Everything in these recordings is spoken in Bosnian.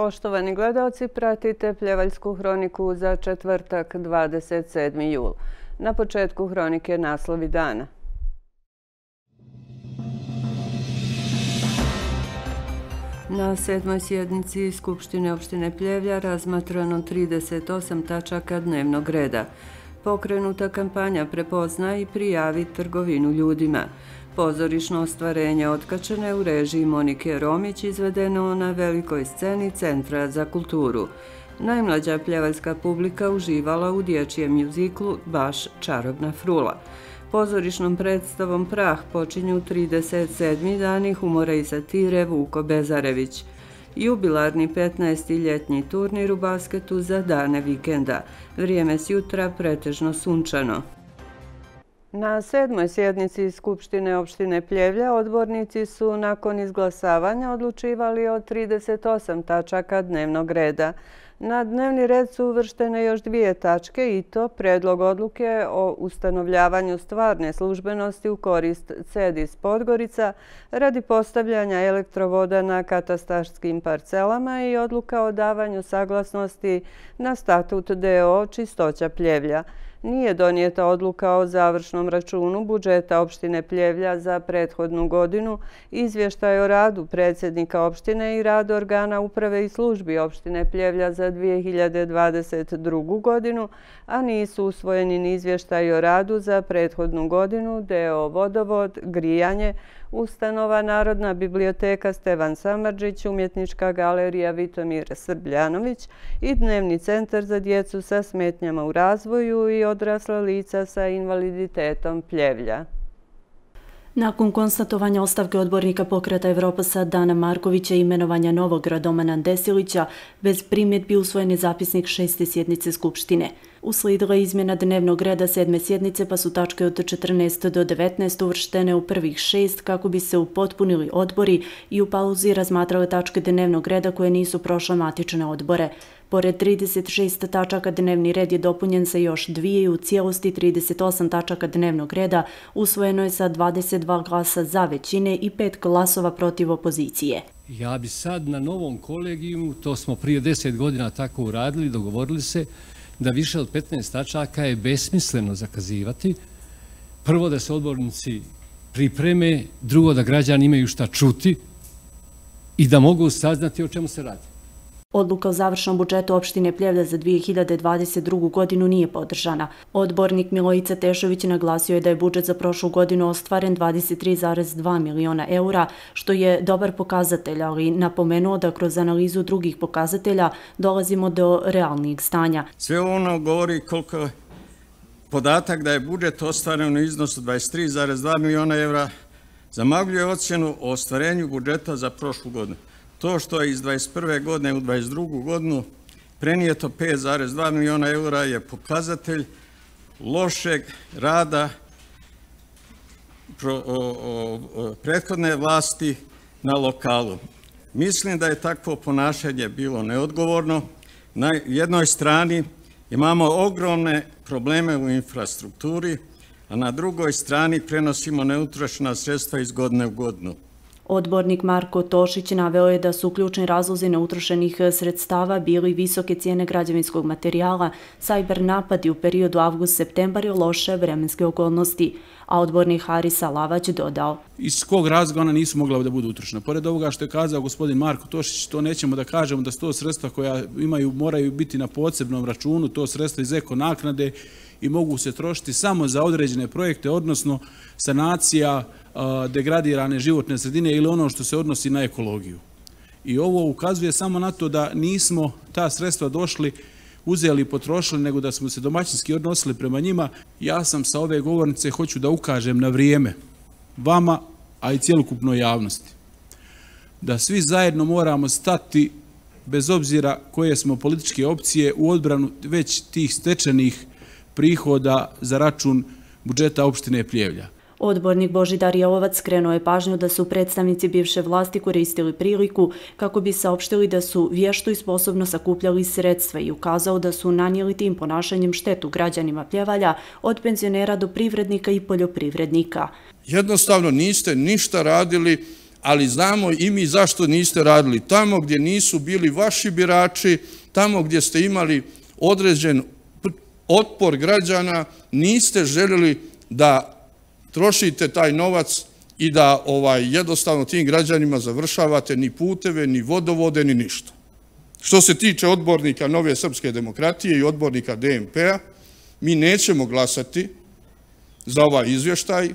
Poštovani gledalci, pratite Pljevaljsku hroniku za četvrtak 27. jul. Na početku hronike naslovi dana. Na sedmoj sjednici Skupštine opštine Pljevlja razmatrano 38 tačaka dnevnog reda. Pokrenuta kampanja prepozna i prijavi trgovinu ljudima. Pozorišno ostvarenje otkačene u režiji Monike Romić izvedeno na velikoj sceni Centra za kulturu. Najmlađa pljevaljska publika uživala u dječjem mjuziklu Baš čarobna frula. Pozorišnom predstavom Prah počinju 37. dani humora i satire Vuko Bezarević. Jubilarni 15. ljetnji turnir u basketu za dane vikenda. Vrijeme s jutra pretežno sunčano. Na sedmoj sjednici Skupštine opštine Pljevlja odbornici su nakon izglasavanja odlučivali o 38 tačaka dnevnog reda. Na dnevni red su uvrštene još dvije tačke i to predlog odluke o ustanovljavanju stvarne službenosti u korist CEDIS Podgorica radi postavljanja elektrovoda na katastarskim parcelama i odluka o davanju saglasnosti na statut DO Čistoća Pljevlja nije donijeta odluka o završnom računu budžeta opštine Pljevlja za prethodnu godinu, izvještaj o radu predsjednika opštine i rad organa uprave i službi opštine Pljevlja za 2022. godinu, a nisu usvojeni ni izvještaj o radu za prethodnu godinu, deo vodovod, grijanje, Ustanova Narodna biblioteka Stevan Samarđić, Umjetnička galerija Vitomir Srbljanović i Dnevni centar za djecu sa smetnjama u razvoju i odrasla lica sa invaliditetom Pljevlja. Nakon konstatovanja ostavke odbornika pokreta Evropa sa Dana Markovića i imenovanja novog Radomana Desilića, bez primjetbi usvojen je zapisnik šeste sjednice Skupštine. Uslijedila izmjena dnevnog reda sedme sjednice pa su tačke od 14. do 19. uvrštene u prvih šest kako bi se upotpunili odbori i u pauzi razmatrale tačke dnevnog reda koje nisu prošle matične odbore. Pored 36 tačaka dnevni red je dopunjen sa još dvije i u cijelosti 38 tačaka dnevnog reda usvojeno je sa 22 glasa za većine i 5 glasova protiv opozicije. Ja bi sad na novom kolegijumu, to smo prije 10 godina tako uradili, dogovorili se da više od 15 tačaka je besmisleno zakazivati. Prvo da se odbornici pripreme, drugo da građani imaju šta čuti i da mogu saznati o čemu se radi. Odluka o završnom budžetu opštine Pljevlja za 2022. godinu nije podržana. Odbornik Milojica Tešović naglasio je da je budžet za prošlu godinu ostvaren 23,2 miliona eura, što je dobar pokazatelj, ali napomenuo da kroz analizu drugih pokazatelja dolazimo do realnih stanja. Sve ono govori koliko podatak da je budžet ostvaren u iznosu 23,2 miliona eura zamagljuje ocjenu o ostvarenju budžeta za prošlu godinu to što je iz 21. godine u 22. godinu prenijeto 5,2 miliona eura je pokazatelj lošeg rada prethodne vlasti na lokalu. Mislim da je takvo ponašanje bilo neodgovorno. Na jednoj strani imamo ogromne probleme u infrastrukturi, a na drugoj strani prenosimo neutrošena sredstva iz godine u godinu. Odbornik Marko Tošić naveo je da su ključni razlozi neutrošenih e, sredstava bili visoke cijene građevinskog materijala, sajber napadi u periodu avgust-septembar i loše vremenske okolnosti, a odbornik Harisa Lavać dodao. Iz kog razloga ona nisu mogla da budu utrošena? Pored ovoga što je kazao gospodin Marko Tošić, to nećemo da kažemo da su to sredstva koja imaju, moraju biti na posebnom računu, to sredstva iz eko naknade i mogu se trošiti samo za određene projekte, odnosno sanacija, degradirane životne sredine ili ono što se odnosi na ekologiju. I ovo ukazuje samo na to da nismo ta sredstva došli, uzeli i potrošili, nego da smo se domaćinski odnosili prema njima. Ja sam sa ove govornice, hoću da ukažem na vrijeme vama, a i cijelokupnoj javnosti, da svi zajedno moramo stati, bez obzira koje smo političke opcije, u odbranu već tih stečenih prihoda za račun budžeta opštine Pljevlja. Odbornik Božidar Jelovac skrenuo je pažnju da su predstavnici bivše vlasti koristili priliku kako bi saopštili da su vješto i sposobno sakupljali sredstva i ukazao da su nanijeli tim ponašanjem štetu građanima pljevalja od penzionera do privrednika i poljoprivrednika. Jednostavno niste ništa radili ali znamo i mi zašto niste radili. Tamo gdje nisu bili vaši birači, tamo gdje ste imali određen otpor građana, niste željeli da trošite taj novac i da ovaj jednostavno tim građanima završavate ni puteve, ni vodovode, ni ništa. Što se tiče odbornika Nove Srpske demokratije i odbornika DMP-a, mi nećemo glasati za ovaj izvještaj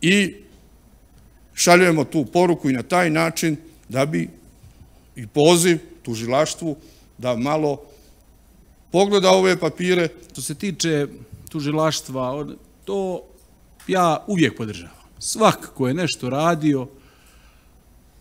i šaljujemo tu poruku i na taj način da bi i poziv tužilaštvu da malo pogleda ove papire. Što se tiče tužilaštva, to ja uvijek podržavam. Svak ko je nešto radio,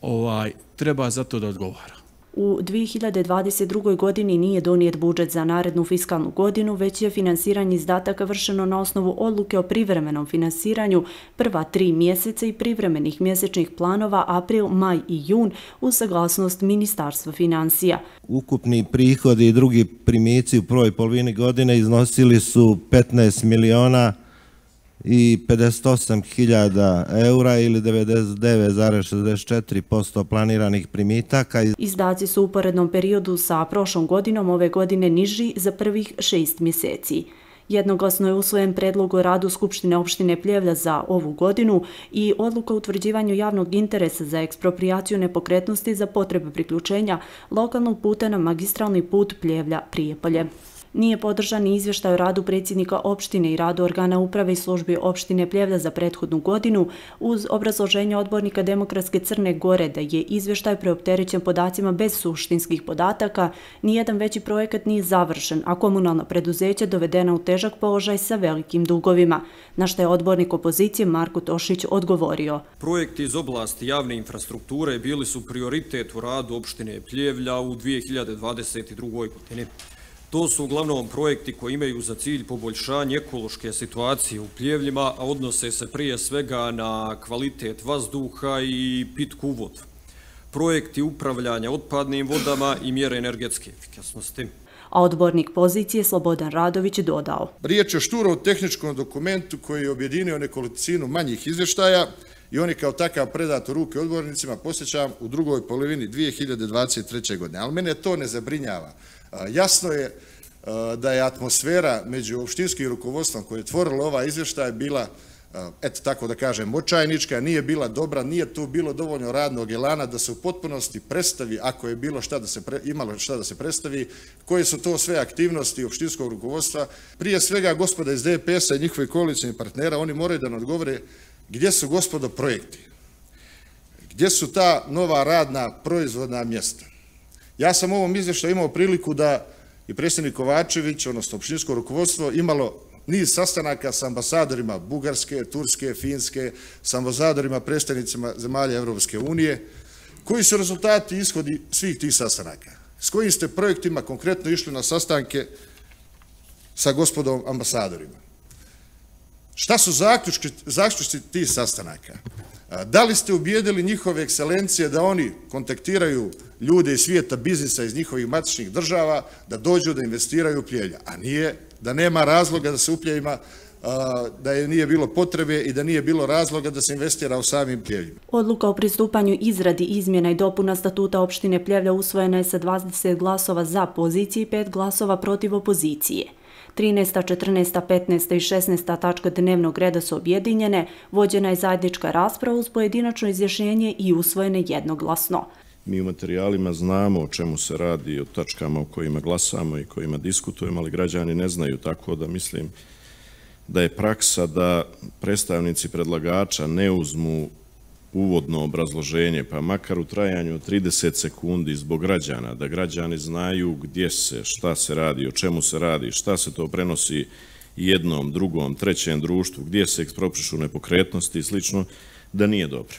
ovaj, treba za to da odgovara. U 2022. godini nije donijet budžet za narednu fiskalnu godinu, već je finansiranje izdataka vršeno na osnovu odluke o privremenom finansiranju prva tri mjeseca i privremenih mjesečnih planova april, maj i jun u saglasnost Ministarstva financija. Ukupni prihodi i drugi primici u prvoj polovini godine iznosili su 15 miliona i 58.000 eura ili 99,64% planiranih primitaka. Izdaci su u porednom periodu sa prošlom godinom ove godine niži za prvih šest mjeseci. Jednoglasno je usvojen predlog o radu Skupštine opštine Pljevlja za ovu godinu i odluka o utvrđivanju javnog interesa za ekspropriaciju nepokretnosti za potrebe priključenja lokalnog puta na magistralni put Pljevlja-Prijepolje. Nije podržan ni izvještaj o radu predsjednika opštine i radu organa uprave i službi opštine Pljevlja za prethodnu godinu uz obrazloženje odbornika Demokratske Crne Gore da je izvještaj preopterećen podacima bez suštinskih podataka, nijedan veći projekat nije završen, a komunalna preduzeća dovedena u težak položaj sa velikim dugovima, na što je odbornik opozicije Marko Tošić odgovorio. Projekti iz oblasti javne infrastrukture bili su prioritet u radu opštine Pljevlja u 2022. godini. To su uglavnom projekti koji imaju za cilj poboljšanje ekološke situacije u pljevljima, a odnose se prije svega na kvalitet vazduha i pitku vodu. Projekti upravljanja otpadnim vodama i mjere energetske efikasnosti. A odbornik pozicije Slobodan Radović dodao. Riječ je šturo o tehničkom dokumentu koji je objedinio nekolicinu manjih izvještaja i oni kao takav predat u ruke odbornicima posjećam u drugoj polovini 2023. godine. Ali mene to ne zabrinjava. Jasno je da je atmosfera među opštinskim rukovodstvom koje je tvorilo ova izvještaja bila, eto tako da kažem, močajnička, nije bila dobra, nije tu bilo dovoljno radnog elana da se u potpunosti predstavi, ako je bilo šta da se imalo šta da se predstavi, koje su to sve aktivnosti opštinskog rukovodstva. Prije svega, gospoda iz DPS-a i njihovi koalicijni partnera, oni moraju da odgovore gdje su gospodo projekti, gdje su ta nova radna proizvodna mjesta. Ja sam u ovom izvještaju imao priliku da i predsjednik Kovačević, odnosno opštinsko rukovodstvo, imalo niz sastanaka sa ambasadorima Bugarske, Turske, Finske, sa ambasadorima, predstavnicima zemalja Evropske unije. Koji su rezultati i ishodi svih tih sastanaka? S kojim ste projektima konkretno išli na sastanke sa gospodom ambasadorima? Šta su zaključci, zaključci tih sastanaka? Da li ste ubijedili njihove ekscelencije da oni kontaktiraju ljude iz svijeta biznisa iz njihovih matičnih država da dođu da investiraju u pljelja? A nije da nema razloga da se u upljevima da je nije bilo potrebe i da nije bilo razloga da se investira u samim pljevljima. Odluka o pristupanju izradi izmjena i dopuna statuta opštine Pljevlja usvojena je sa 20 glasova za poziciji i 5 glasova protiv opozicije. 13., 14., 15. i 16. tačka dnevnog reda su objedinjene, vođena je zajednička rasprava uz pojedinačno izjašnjenje i usvojene jednoglasno. Mi u materijalima znamo o čemu se radi, o tačkama o kojima glasamo i kojima diskutujemo, ali građani ne znaju, tako da mislim da je praksa da predstavnici predlagača ne uzmu uvodno obrazloženje, pa makar u trajanju od 30 sekundi zbog građana, da građani znaju gdje se, šta se radi, o čemu se radi, šta se to prenosi jednom, drugom, trećem društvu, gdje se eksproprišu nepokretnosti i slično, da nije dobro.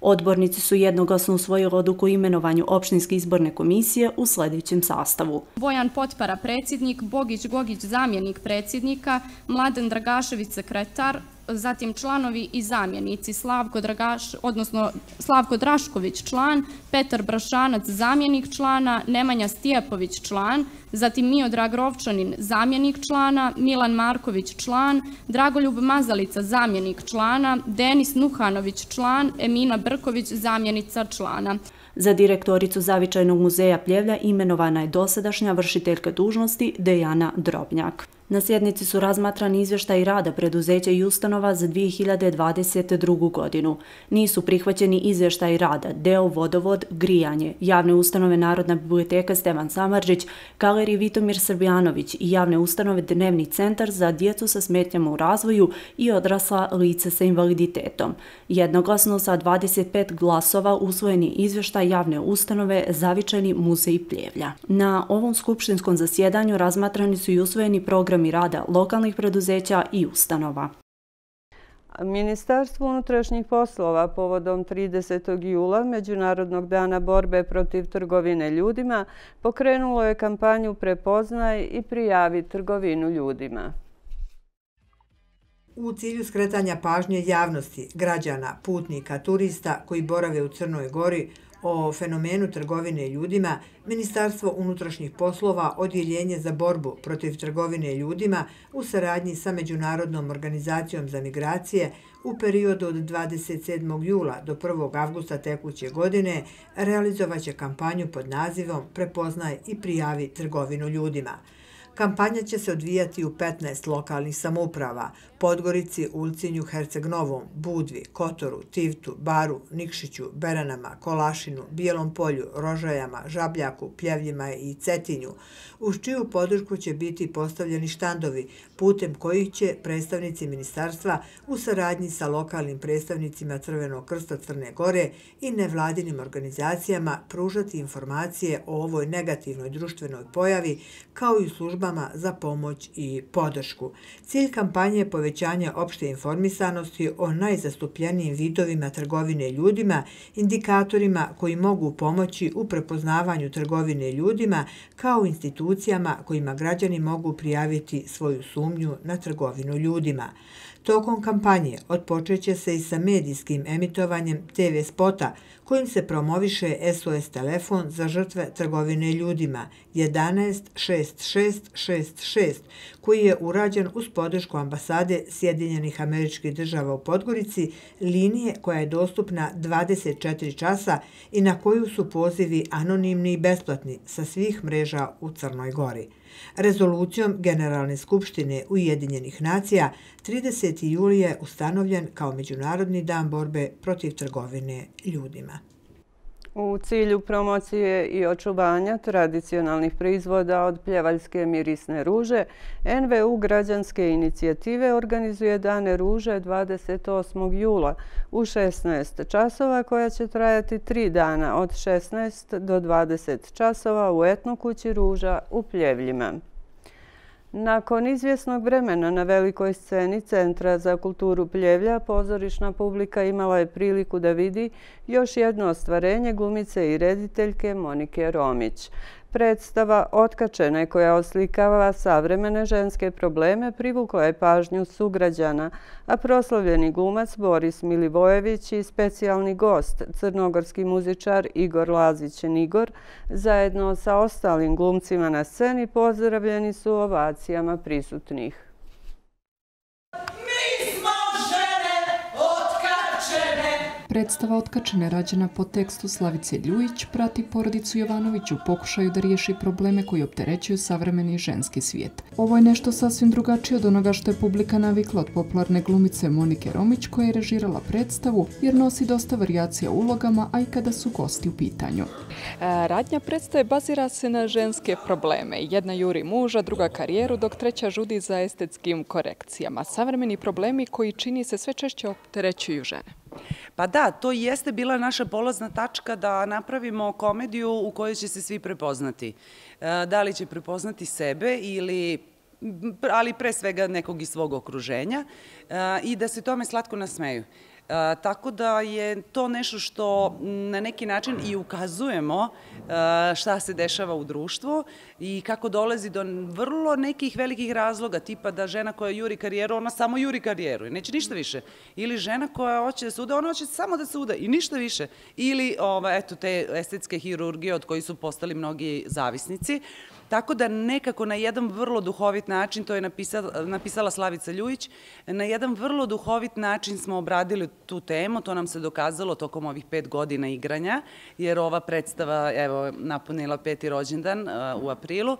Odbornici su jednoglasno usvojili odluku imenovanju opštinske izborne komisije u sljedećem sastavu. Bojan Potpara predsjednik, Bogić Gogić zamjenik predsjednika, Mladen Dragašević sekretar, zatim članovi i zamjenici Slavko, Dragaš, odnosno Slavko Drašković član, Petar Brašanac zamjenik člana, Nemanja Stijepović član, zatim Miodrag Rovčanin, zamjenik člana, Milan Marković, član, Dragoljub Mazalica, zamjenik člana, Denis Nuhanović, član, Emina Brković, zamjenica člana. Za direktoricu Zavičajnog muzeja Pljevlja imenovana je dosadašnja vršiteljka dužnosti Dejana Drobnjak. Na sjednici su razmatrani izvještaj rada preduzeća i ustanova za 2022. godinu. Nisu prihvaćeni izvještaj rada Deo Vodovod, Grijanje, javne ustanove Narodna biblioteka Stevan Samarđić, galerij Vitomir Srbjanović i javne ustanove Dnevni centar za djecu sa smetnjama u razvoju i odrasla lice sa invaliditetom. Jednoglasno sa 25 glasova usvojeni izvještaj javne ustanove Zavičajni muzej Pljevlja. Na ovom skupštinskom zasjedanju razmatrani su i usvojeni program programi rada lokalnih preduzeća i ustanova. Ministarstvo unutrašnjih poslova povodom 30. jula Međunarodnog dana borbe protiv trgovine ljudima pokrenulo je kampanju Prepoznaj i prijavi trgovinu ljudima. U cilju skretanja pažnje javnosti, građana, putnika, turista koji borave u Crnoj gori, o fenomenu trgovine ljudima, Ministarstvo unutrašnjih poslova Odjeljenje za borbu protiv trgovine ljudima u saradnji sa Međunarodnom organizacijom za migracije u periodu od 27. jula do 1. avgusta tekuće godine realizovaće kampanju pod nazivom Prepoznaj i prijavi trgovinu ljudima. Kampanja će se odvijati u 15 lokalnih samouprava, Podgorici, Ulcinju, Herceg Novom, Budvi, Kotoru, Tivtu, Baru, Nikšiću, Beranama, Kolašinu, Bijelom polju, Rožajama, Žabljaku, Pljevljima i Cetinju, uz čiju podršku će biti postavljeni štandovi, putem kojih će predstavnici ministarstva u saradnji sa lokalnim predstavnicima Crvenog krsta Crne Gore i nevladinim organizacijama pružati informacije o ovoj negativnoj društvenoj pojavi kao i službama za pomoć i podršku. Cilj kampanje je povećanje opšte informisanosti o najzastupljenijim vidovima trgovine ljudima, indikatorima koji mogu pomoći u prepoznavanju trgovine ljudima kao institucijama kojima građani mogu prijaviti svoju sumnju na trgovinu ljudima. Tokom kampanje otpočeće se i sa medijskim emitovanjem TV spota kojim se promoviše SOS telefon za žrtve trgovine ljudima 116666 koji je urađen uz podršku ambasade Sjedinjenih američkih država u Podgorici, linije koja je dostupna 24 časa i na koju su pozivi anonimni i besplatni sa svih mreža u Crnoj Gori. Rezolucijom Generalne skupštine Ujedinjenih nacija 30. juli je ustanovljen kao Međunarodni dan borbe protiv trgovine ljudima. U cilju promocije i očuvanja tradicionalnih proizvoda od pljevaljske mirisne ruže, NVU građanske inicijative organizuje Dane ruže 28. jula u 16 časova koja će trajati tri dana od 16 do 20 časova u etnokući ruža u Pljevljima. Nakon izvjesnog vremena na velikoj sceni Centra za kulturu Pljevlja, pozorišna publika imala je priliku da vidi još jedno ostvarenje glumice i rediteljke Monike Romić. Predstava Otkačene koja oslikava savremene ženske probleme privukla je pažnju sugrađana, a proslavljeni glumac Boris Milivojević i specijalni gost, crnogorski muzičar Igor Lazićen Igor, zajedno sa ostalim glumcima na sceni pozdravljeni su ovacijama prisutnih. Predstava Otkačene rađena po tekstu Slavice Ljujić prati porodicu Jovanović u pokušaju da riješi probleme koji opterećuju savremeni ženski svijet. Ovo je nešto sasvim drugačije od onoga što je publika navikla od popularne glumice Monike Romić koja je režirala predstavu jer nosi dosta variacija ulogama, a i kada su gosti u pitanju. E, radnja predstave bazira se na ženske probleme. Jedna juri muža, druga karijeru, dok treća žudi za estetskim korekcijama. Savremeni problemi koji čini se sve češće opterećuju žene. Pa da, to jeste bila naša polazna tačka da napravimo komediju u kojoj će se svi prepoznati. E, da li će prepoznati sebe ili ali pre svega nekog iz svog okruženja e, i da se tome slatko nasmeju. Tako da je to nešto što na neki način i ukazujemo šta se dešava u društvu i kako dolazi do vrlo nekih velikih razloga, tipa da žena koja juri karijeru, ona samo juri karijeru i neće ništa više. Ili žena koja hoće da se uda, ona hoće samo da se uda i ništa više. Ili ovaj, eto, te estetske hirurgije od koji su postali mnogi zavisnici. Tako da nekako na jedan vrlo duhovit način, to je napisala napisala Slavica Ljujić, na jedan vrlo duhovit način smo obradili tu temu, to nam se dokazalo tokom ovih pet godina igranja, jer ova predstava evo, napunila peti rođendan uh, u aprilu.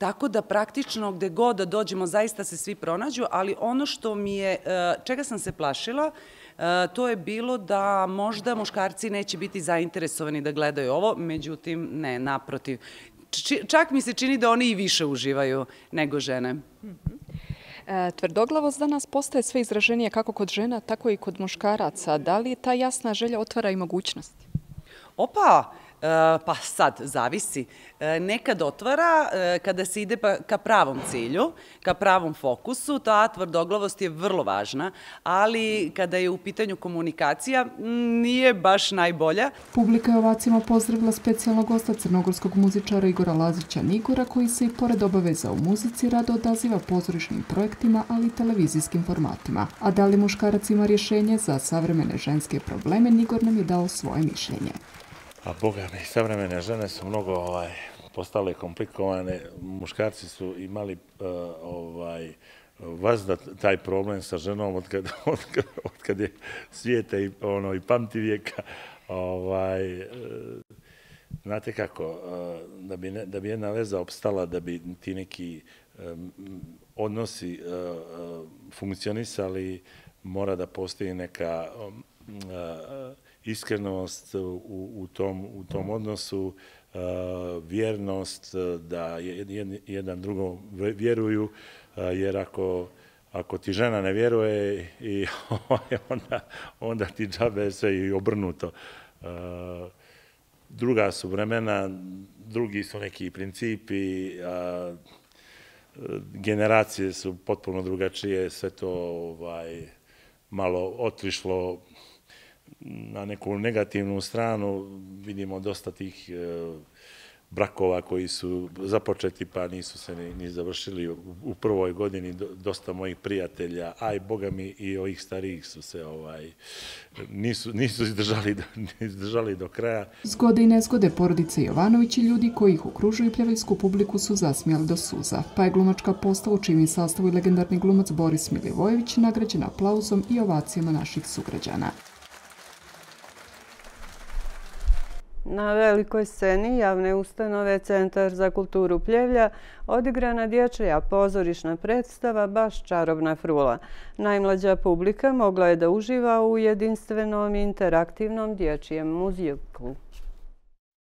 Tako da praktično gde god da dođemo zaista se svi pronađu, ali ono što mi je, e, čega sam se plašila, e, to je bilo da možda muškarci neće biti zainteresovani da gledaju ovo, međutim ne, naprotiv čak mi se čini da oni i više uživaju nego žene. E, tvrdoglavost danas postaje sve izraženije kako kod žena, tako i kod muškaraca. Da li ta jasna želja otvara i mogućnosti? Opa, E, E, pa sad, zavisi. E, nekad otvara, e, kada se ide pa ka pravom cilju, ka pravom fokusu, ta tvrdoglavost je vrlo važna, ali kada je u pitanju komunikacija, nije baš najbolja. Publika je ovacima pozdravila specijalnog gosta crnogorskog muzičara Igora Lazića Nigora, koji se i pored obaveza u muzici rado odaziva pozorišnim projektima, ali i televizijskim formatima. A da li muškarac ima rješenje za savremene ženske probleme, Nigor nam je dao svoje mišljenje. A boga mi, savremene žene su mnogo ovaj, postale komplikovane. Muškarci su imali uh, ovaj, vazda taj problem sa ženom od kad, od kad, od kad je svijeta i, ono, i pamti vijeka. Ovaj, e, znate kako, e, da, bi ne, da bi jedna veza opstala, da bi ti neki um, odnosi uh, funkcionisali, mora da postoji neka um, uh, iskrenost u, u, tom, u tom odnosu, uh, vjernost, uh, da jedan drugom vjeruju, uh, jer ako, ako ti žena ne vjeruje, i ovaj, onda, onda ti džabe sve i obrnuto. Druga su vremena, drugi su neki principi, generacije su potpuno drugačije, sve to ovaj, malo otrišlo na neku negativnu stranu vidimo dosta tih e, brakova koji su započeti pa nisu se ni, ni završili. U prvoj godini dosta mojih prijatelja a i boga mi i ovih starijih su se ovaj nisu nisu izdržali do, izdržali do kraja. Zgode i nezgode porodice Jovanović i ljudi koji ih okružuju pljevajsku publiku su zasmijali do suza pa je glumačka postava u čim sastavu i legendarni glumac Boris Milivojević nagrađen aplauzom i ovacijama naših sugrađana. Na velikoj sceni javne ustanove Centar za kulturu Pljevlja odigrana dječja pozorišna predstava Baš čarobna frula. Najmlađa publika mogla je da uživa u jedinstvenom interaktivnom dječijem muziku.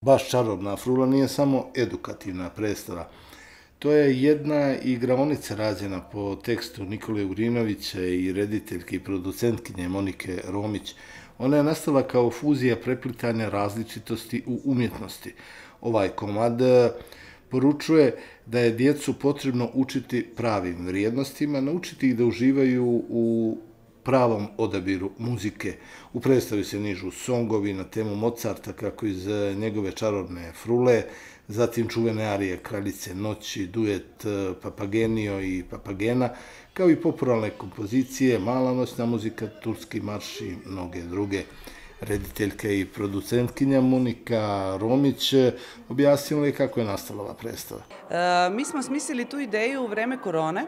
Baš čarobna frula nije samo edukativna predstava. To je jedna igraonica rađena po tekstu Nikole Urinovića i rediteljke i producentkinje Monike Romić. Ona je nastala kao fuzija preplitanja različitosti u umjetnosti. Ovaj komad e, poručuje da je djecu potrebno učiti pravim vrijednostima, naučiti ih da uživaju u pravom odabiru muzike. U predstavi se nižu songovi na temu Mozarta, kako iz e, njegove čarobne frule, zatim čuvene arije Kraljice noći, duet e, Papagenio i Papagena, kao i popularne kompozicije, mala noćna muzika, turski marš i mnoge druge. Rediteljka i producentkinja Monika Romić objasnila je kako je nastala ova predstava. E, mi smo smislili tu ideju u vreme korone,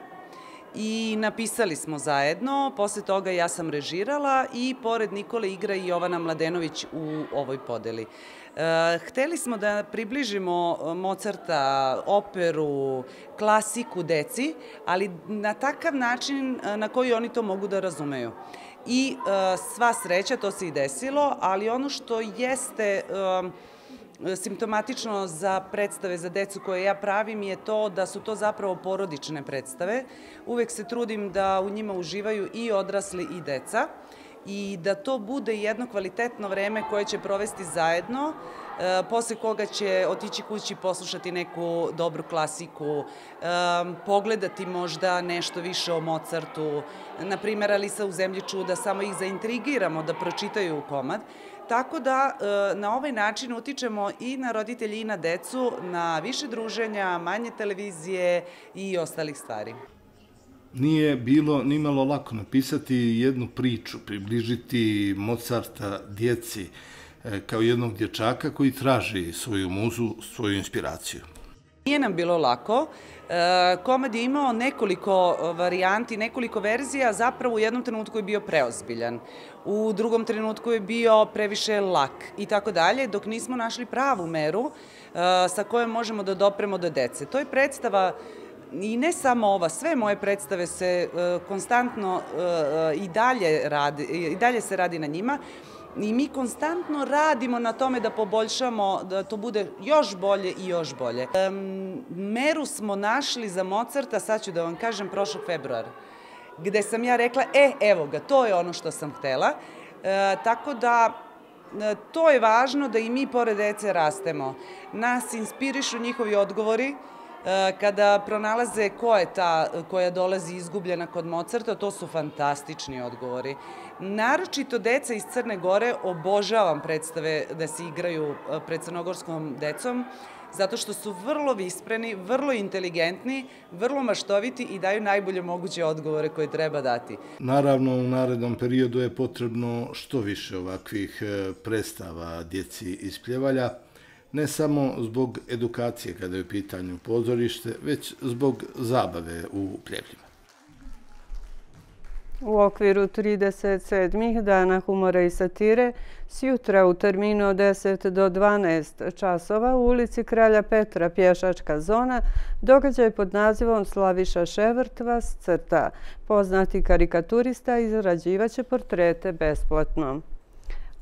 i napisali smo zajedno. Posle toga ja sam režirala i pored Nikole igra i Jovana Mladenović u ovoj podeli. E, hteli smo da približimo e, Mozarta, operu, klasiku deci, ali na takav način e, na koji oni to mogu da razumeju. I e, sva sreća, to se i desilo, ali ono što jeste e, simptomatično za predstave za decu koje ja pravim je to da su to zapravo porodične predstave. Uvek se trudim da u njima uživaju i odrasli i deca i da to bude jedno kvalitetno vreme koje će provesti zajedno, e, posle koga će otići kući poslušati neku dobru klasiku, e, pogledati možda nešto više o Mozartu, na primjer Alisa u zemlji čuda, samo ih zaintrigiramo da pročitaju komad. Tako da e, na ovaj način utičemo i na roditelji i na decu, na više druženja, manje televizije i ostalih stvari nije bilo nimalo lako napisati jednu priču, približiti Mozarta djeci e, kao jednog dječaka koji traži svoju muzu, svoju inspiraciju. Nije nam bilo lako. E, komad je imao nekoliko e, varijanti, nekoliko verzija, zapravo u jednom trenutku je bio preozbiljan. U drugom trenutku je bio previše lak i tako dalje, dok nismo našli pravu meru sa kojom možemo da dopremo do dece. To je predstava i ne samo ova, sve moje predstave se e, konstantno e, e, i dalje radi, i dalje se radi na njima i mi konstantno radimo na tome da poboljšamo, da to bude još bolje i još bolje. Meru smo našli za Mozarta, sad ću da vam kažem, prošlog februara, gde sam ja rekla, e, evo ga, to je ono što sam htela. Tako da, to je važno da i mi pored dece rastemo. Nas inspirišu njihovi odgovori, E, kada pronalaze ko je ta koja dolazi izgubljena kod Mozarta, to su fantastični odgovori. Naročito deca iz Crne Gore obožavam predstave da se igraju e, pred crnogorskom decom, zato što su vrlo vispreni, vrlo inteligentni, vrlo maštoviti i daju najbolje moguće odgovore koje treba dati. Naravno, u narednom periodu je potrebno što više ovakvih e, predstava djeci iz Pljevalja, ne samo zbog edukacije kada je u pitanju pozorište, već zbog zabave u pljevljima. U okviru 37. dana humora i satire, sjutra u terminu od 10 do 12 časova u ulici Kralja Petra Pješačka zona događaj pod nazivom Slaviša Ševrtva s crta. Poznati karikaturista izrađivaće portrete besplatno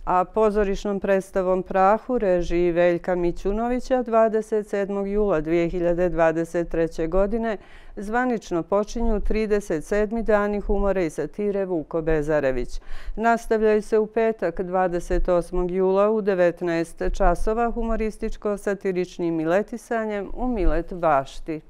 a pozorišnom predstavom Prahu režiji Veljka Mićunovića 27. jula 2023. godine zvanično počinju 37. dani humore i satire Vuko Bezarević. Nastavljaju se u petak 28. jula u 19. časova humorističko-satiričnim miletisanjem u Milet Bašti.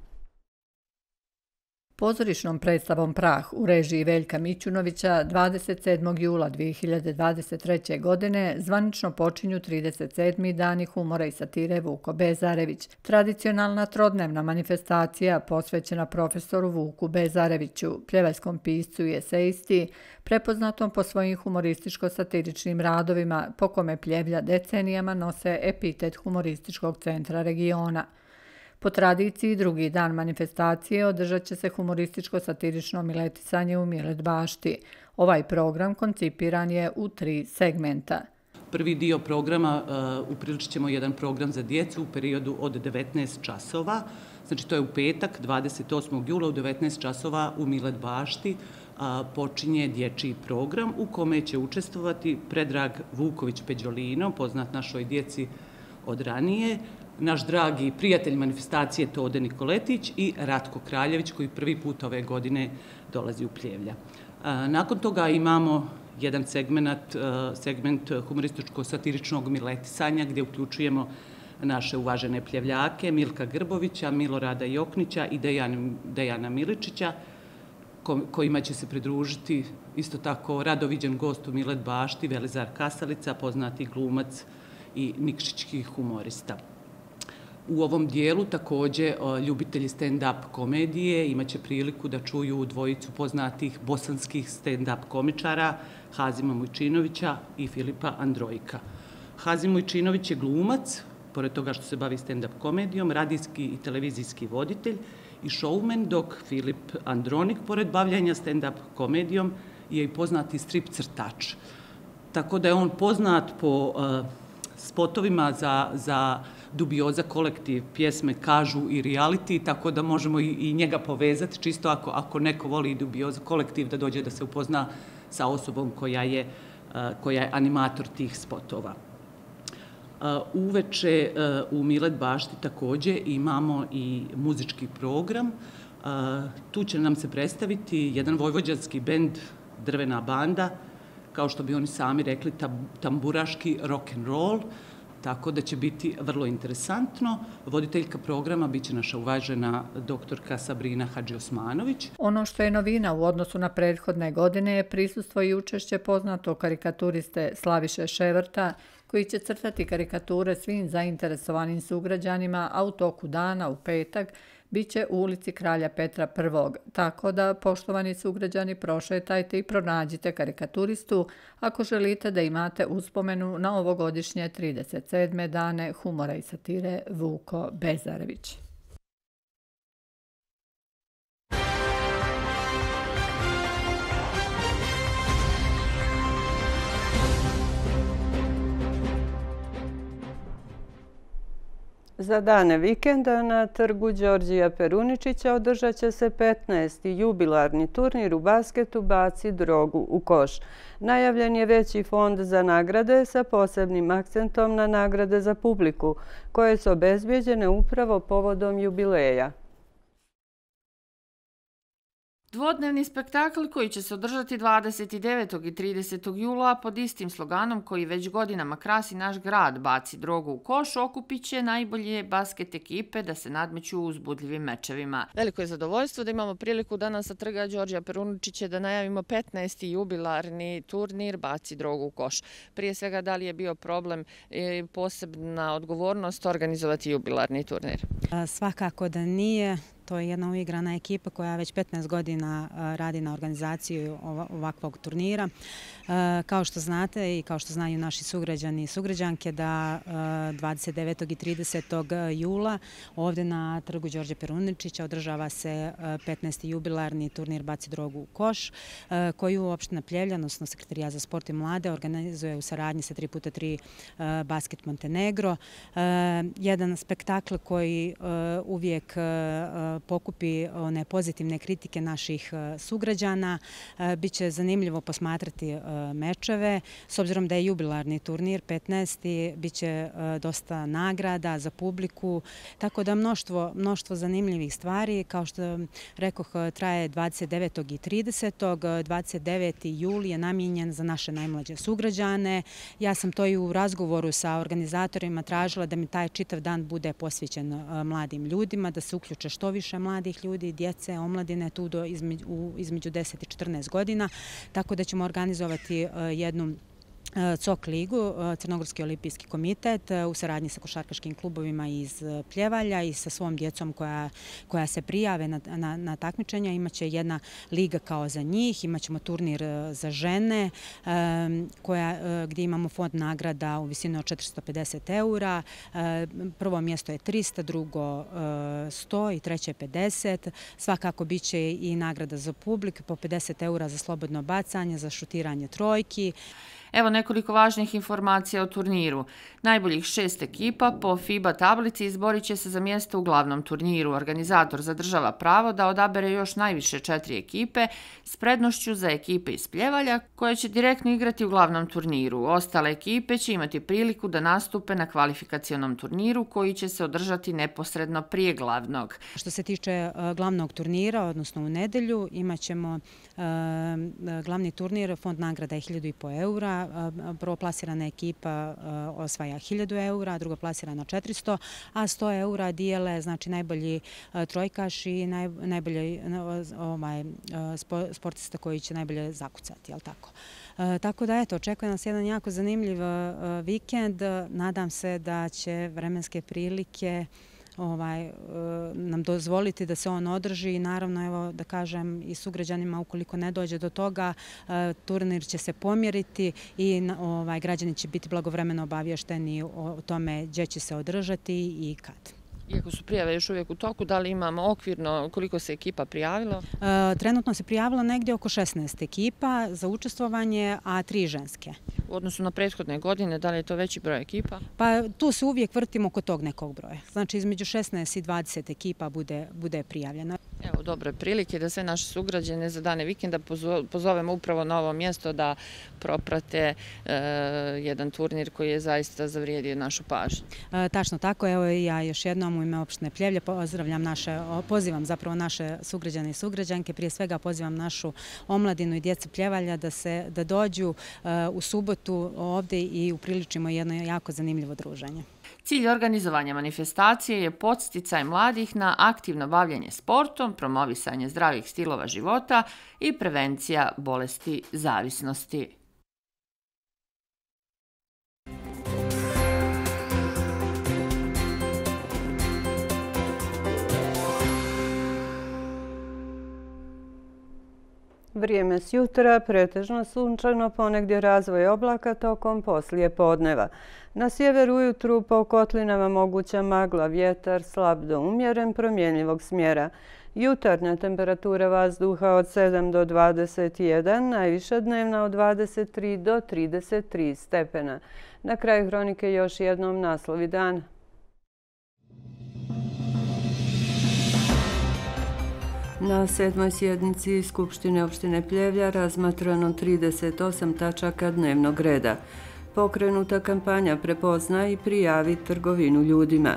Pozorišnom predstavom Prah u režiji Veljka Mićunovića 27. jula 2023. godine zvanično počinju 37. dani humora i satire Vuko Bezarević. Tradicionalna trodnevna manifestacija posvećena profesoru Vuku Bezareviću, pljevaljskom piscu i eseisti, prepoznatom po svojim humorističko-satiričnim radovima, po kome pljevlja decenijama nose epitet humorističkog centra regiona. Po tradiciji, drugi dan manifestacije održat će se humorističko-satirično miletisanje u Milet Bašti. Ovaj program koncipiran je u tri segmenta. Prvi dio programa uh, upriličit ćemo jedan program za djecu u periodu od 19 časova. Znači to je u petak, 28. jula u 19 časova u Milet Bašti uh, počinje dječji program u kome će učestvovati Predrag Vuković-Peđolino, poznat našoj djeci od ranije, naš dragi prijatelj manifestacije Tode Nikoletić i Ratko Kraljević koji prvi put ove godine dolazi u Pljevlja. Nakon toga imamo jedan segment, segment humorističko-satiričnog miletisanja gdje uključujemo naše uvažene pljevljake Milka Grbovića, Milorada Joknića i Dejana Miličića kojima će se pridružiti isto tako radoviđen gost u Milet Bašti, Velizar Kasalica, poznati glumac i nikšićki humorista. U ovom dijelu takođe e, ljubitelji stand-up komedije imaće priliku da čuju dvojicu poznatih bosanskih stand-up komičara Hazima Mujčinovića i Filipa Androjka. Hazim Mujčinović je glumac, pored toga što se bavi stand-up komedijom, radijski i televizijski voditelj i showman, dok Filip Andronik, pored bavljanja stand-up komedijom, je i poznati strip crtač. Tako da je on poznat po e, spotovima za, za dubioza kolektiv pjesme kažu i reality, tako da možemo i, i njega povezati, čisto ako, ako neko voli dubioza kolektiv da dođe da se upozna sa osobom koja je, uh, koja je animator tih spotova. Uh, uveče uh, u Milet Bašti takođe imamo i muzički program. Tu će nam se predstaviti jedan vojvođanski bend Drvena banda, kao što bi oni sami rekli, tamburaški rock and roll, tako da će biti vrlo interesantno. Voditeljka programa biće naša uvažena doktorka Sabrina Hadži Osmanović. Ono što je novina u odnosu na prethodne godine je prisustvo i učešće poznato karikaturiste Slaviše Ševrta, koji će crtati karikature svim zainteresovanim sugrađanima, a u toku dana, u petak, bit će u ulici Kralja Petra I. Tako da, poštovani sugrađani, prošetajte i pronađite karikaturistu ako želite da imate uspomenu na ovogodišnje 37. dane humora i satire Vuko Bezarević. Za dane vikenda na trgu Đorđija Peruničića održat će se 15. jubilarni turnir u basketu Baci drogu u koš. Najavljen je veći fond za nagrade sa posebnim akcentom na nagrade za publiku, koje su obezbjeđene upravo povodom jubileja. Dvodnevni spektakl koji će se održati 29. i 30. jula pod istim sloganom koji već godinama krasi naš grad Baci drogu u koš okupit će najbolje basket ekipe da se nadmeću u uzbudljivim mečevima. Veliko je zadovoljstvo da imamo priliku danas sa trga Đorđa Peruničiće da najavimo 15. jubilarni turnir Baci drogu u koš. Prije svega da li je bio problem i posebna odgovornost organizovati jubilarni turnir? Svakako da nije. To je jedna uigrana ekipa koja već 15 godina radi na organizaciju ovakvog turnira. Kao što znate i kao što znaju naši sugrađani i sugrađanke da 29. i 30. jula ovdje na trgu Đorđe Peruničića održava se 15. jubilarni turnir Baci drogu u koš koju opština Pljevlja, odnosno Sekretarija za sport i mlade, organizuje u saradnji sa 3x3 Basket Montenegro. Jedan spektakl koji uvijek pokupi one pozitivne kritike naših e, sugrađana. E, biće zanimljivo posmatrati e, mečeve. S obzirom da je jubilarni turnir 15. Biće dosta nagrada za publiku. Tako da mnoštvo, mnoštvo zanimljivih stvari. Kao što rekoh, traje 29. i 30. 29. juli je namjenjen za naše najmlađe sugrađane. Ja sam to i u razgovoru sa organizatorima tražila da mi taj čitav dan bude posvećen mladim ljudima, da se uključe što više više mladih ljudi, djece, omladine tu do između 10 i 14 godina, tako da ćemo organizovati e, jednu E, COK ligu, e, Crnogorski olimpijski komitet, e, u saradnji sa košarkaškim klubovima iz Pljevalja i sa svom djecom koja se prijave na takmičenja. Imaće jedna liga kao za njih, imaćemo turnir za žene gdje imamo fond nagrada u visini od 450 eura. Prvo mjesto je 300, drugo 100 i treće 50. Svakako bit će i nagrada za publik po 50 eura za slobodno bacanje, za šutiranje trojki. Evo nekoliko važnih informacija o turniru. Najboljih šest ekipa po FIBA tablici izborit će se za mjesto u glavnom turniru. Organizator zadržava pravo da odabere još najviše četiri ekipe s prednošću za ekipe iz Pljevalja koje će direktno igrati u glavnom turniru. Ostale ekipe će imati priliku da nastupe na kvalifikacijonom turniru koji će se održati neposredno prije glavnog. Što se tiče e, glavnog turnira, odnosno u nedelju, imat ćemo e, e, glavni turnir, fond nagrada je 1000,5 eura, prvo plasirana ekipa osvaja 1000 eura, drugo plasirana 400, a 100 eura dijele znači najbolji trojkaš i najbolji ovaj, sportista koji će najbolje zakucati. Tako da eto, očekuje nas jedan jako zanimljiv vikend. Nadam se da će vremenske prilike ovaj, e, nam dozvoliti da se on održi i naravno evo da kažem i sugrađanima ukoliko ne dođe do toga e, turnir će se pomjeriti i ovaj, građani će biti blagovremeno obavješteni o tome gdje će se održati i kad. Iako su prijave još uvijek u toku, da li imamo okvirno koliko se ekipa prijavilo? E, trenutno se prijavilo negdje oko 16 ekipa za učestvovanje, a tri ženske. U odnosu na prethodne godine, da li je to veći broj ekipa? Pa tu se uvijek vrtimo kod tog nekog broja. Znači između 16 i 20 ekipa bude prijavljeno. Evo, dobre prilike da sve naše sugrađene za dane vikenda pozovemo upravo na ovo mjesto da proprate e, jedan turnir koji je zaista zavrijedio našu pažnju. E, tačno tako, evo i ja još jednom u ime opštine Pljevlje pozdravljam naše, pozivam zapravo naše sugrađane i sugrađanke, prije svega pozivam našu omladinu i djecu Pljevalja da se da dođu e, u subotu ovdje i upriličimo jedno jako zanimljivo druženje. Cilj organizovanja manifestacije je podsticaj mladih na aktivno bavljanje sportom, promovisanje zdravih stilova života i prevencija bolesti zavisnosti. Vrijeme s jutra, pretežno sunčano, ponegdje razvoj oblaka tokom poslije podneva. Na sjeveru ujutru po kotlinama moguća magla, vjetar, slab do umjeren, promjenljivog smjera. Jutarnja temperatura vazduha od 7 do 21, najviša dnevna od 23 do 33 stepena. Na kraju hronike još jednom naslovi dana. Na sedmoj sjednici Skupštine opštine Pljevlja razmatrano 38 tačaka dnevnog reda. Pokrenuta kampanja prepozna i prijavi trgovinu ljudima.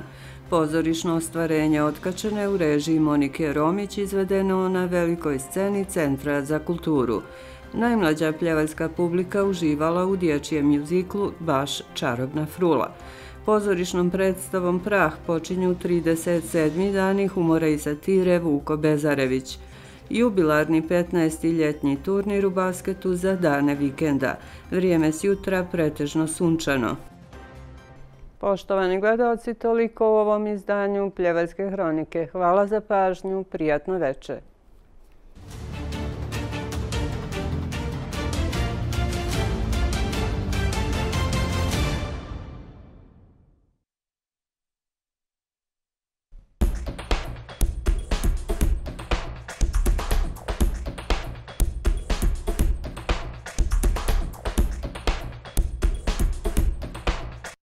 Pozorišno ostvarenje otkačene u režiji Monike Romić izvedeno na velikoj sceni Centra za kulturu. Najmlađa pljevaljska publika uživala u dječjem mjuziklu Baš čarobna frula. Pozorišnom predstavom Prah počinju 37. dani humora i satire Vuko Bezarević. Jubilarni 15. ljetnji turnir u basketu za dane vikenda. Vrijeme s jutra pretežno sunčano. Poštovani gledalci, toliko u ovom izdanju Pljevaljske hronike. Hvala za pažnju, prijatno večer.